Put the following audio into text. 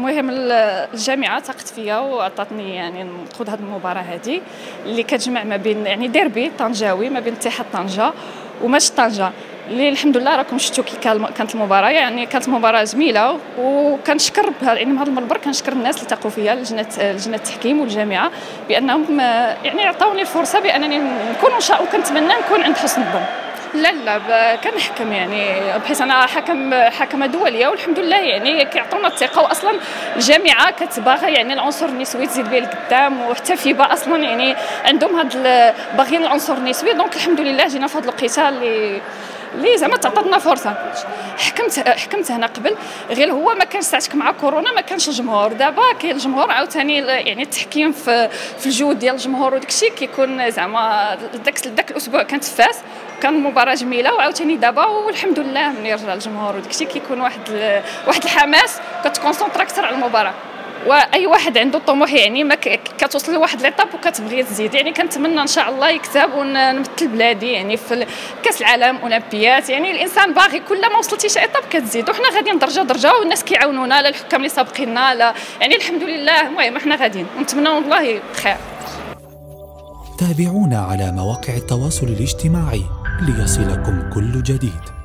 المهم الجامعة ثقت فيا وعطاتني يعني نخوض هذه المباراة هذه اللي كتجمع ما بين يعني ديربي طنجاوي ما بين اتحاد طنجة وماتش طنجة. اللي الحمد لله راكم شفتوا كي كانت المباراة يعني كانت مباراة جميلة وكنشكر يعني بهذا المنبر كنشكر الناس اللي تاقوا فيا لجنه لجنة التحكيم والجامعة بأنهم يعني عطاوني الفرصة بأنني نكون وكنتمنى نكون عند حسن الظن. لا لا كنحكم يعني بحيث أنا حكم حكمه دوليه والحمد لله يعني كيعطونا الثقة واصلا الجامعة كتباغي يعني العنصر النسوي تزيد به لقدام وحتى فيفا أصلا يعني عندهم هاد باغيين العنصر النسوي. donc الحمد لله جينا في هذا القتال اللي اللي زعما تعطاتنا فرصة. حكمت حكمت هنا قبل غير هو ما كانش ساعتك مع كورونا ما كانش الجمهور دابا كاين الجمهور عاوتاني يعني التحكيم في في الجهود ديال الجمهور وداك الشيء كيكون زعما داك داك الأسبوع كانت فاس. كان مباراة جميلة وعاوتاني دابا والحمد لله ملي رجع الجمهور وداك الشيء كيكون واحد واحد الحماس كتكونسونطرا أكثر على المباراة. وأي واحد عنده طموح يعني ما كتوصل لواحد ليطاب وكتبغي تزيد. يعني كنتمنى إن شاء الله يكتب ونمثل بلادي يعني في كأس العالم أولمبيات. يعني الإنسان باغي كل ما وصلتي شي ايطاب كتزيد. وحنا غاديين درجة درجة والناس كيعاونونا لا الحكام اللي سابقيننا لا. يعني الحمد لله. المهم حنا غاديين. ونتمنى والله خير. تابعونا على مواقع التواصل الاجتماعي. ليصلكم كل جديد.